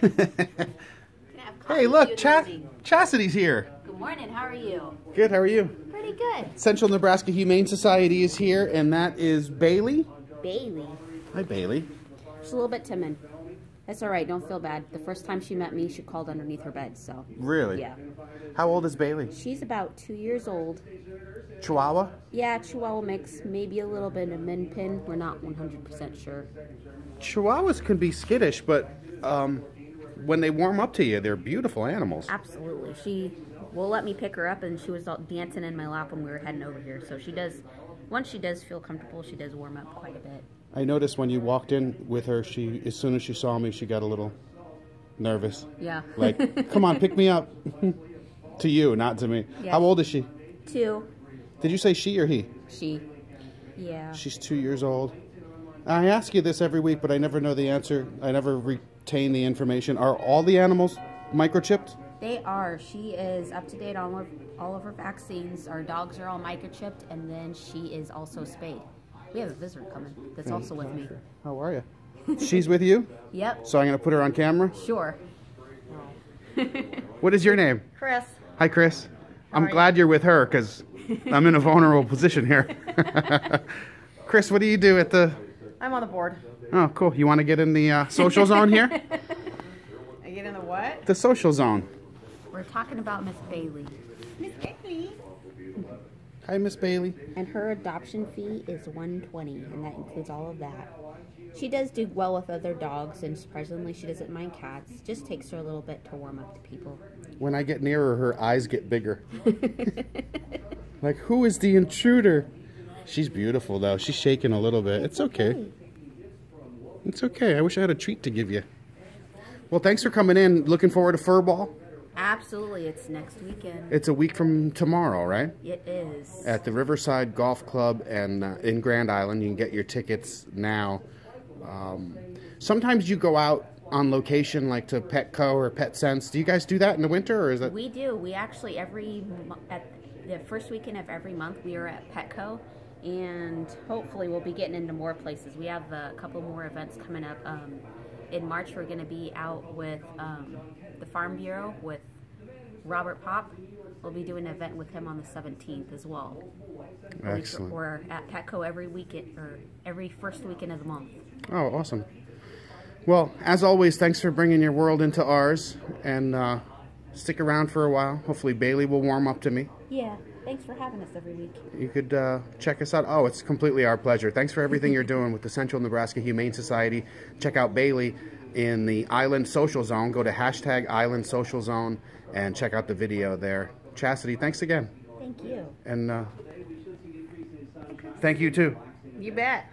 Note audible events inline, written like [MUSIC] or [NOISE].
[LAUGHS] hey, look, Ch Chasity's here. Good morning. How are you? Good. How are you? Pretty good. Central Nebraska Humane Society is here, and that is Bailey. Bailey. Hi, Bailey. She's a little bit timid. That's all right. Don't feel bad. The first time she met me, she called underneath her bed. So. Really? Yeah. How old is Bailey? She's about two years old. Chihuahua? Yeah, Chihuahua mix, maybe a little bit of Min Pin. We're not 100% sure. Chihuahuas can be skittish, but um, when they warm up to you, they're beautiful animals. Absolutely. She will let me pick her up, and she was dancing in my lap when we were heading over here. So she does, once she does feel comfortable, she does warm up quite a bit. I noticed when you walked in with her, she as soon as she saw me, she got a little nervous. Yeah. Like, come on, pick me up. [LAUGHS] to you, not to me. Yeah. How old is she? Two. Did you say she or he? She. Yeah. She's two years old. I ask you this every week, but I never know the answer. I never retain the information. Are all the animals microchipped? They are. She is up to date on all of, all of her vaccines. Our dogs are all microchipped, and then she is also spayed. We have a visitor coming that's also with me. How are you? [LAUGHS] She's with you? Yep. So I'm going to put her on camera? Sure. what is your name? Chris. Hi, Chris. I'm glad you're with her because I'm in a vulnerable position here. [LAUGHS] Chris, what do you do at the... I'm on the board. Oh, cool. You want to get in the uh, social zone here? [LAUGHS] I get in the what? The social zone. We're talking about Miss Bailey. Miss Bailey. Hi, Miss Bailey. And her adoption fee is 120 and that includes all of that. She does do well with other dogs, and surprisingly, she doesn't mind cats. Just takes her a little bit to warm up to people. When I get near her, her eyes get bigger. [LAUGHS] like, who is the intruder? She's beautiful, though. She's shaking a little bit. It's okay. It's okay. I wish I had a treat to give you. Well, thanks for coming in. Looking forward to Furball. Absolutely. It's next weekend. It's a week from tomorrow, right? It is. At the Riverside Golf Club and uh, in Grand Island. You can get your tickets now. Um, sometimes you go out on location, like to Petco or Petsense. Do you guys do that in the winter, or is it? We do. We actually every at the first weekend of every month we are at Petco, and hopefully we'll be getting into more places. We have a couple more events coming up. Um, in March, we're going to be out with um, the Farm Bureau with Robert Pop. We'll be doing an event with him on the 17th as well. Excellent. We're at Petco every weekend or every first weekend of the month. Oh, awesome. Well, as always, thanks for bringing your world into ours, and uh, stick around for a while. Hopefully Bailey will warm up to me. Yeah, thanks for having us every week. You could uh, check us out. Oh, it's completely our pleasure. Thanks for everything you're doing with the Central Nebraska Humane Society. Check out Bailey in the Island Social Zone. Go to hashtag Island Social Zone and check out the video there. Chasity, thanks again. Thank you. And uh, thank you too. You bet.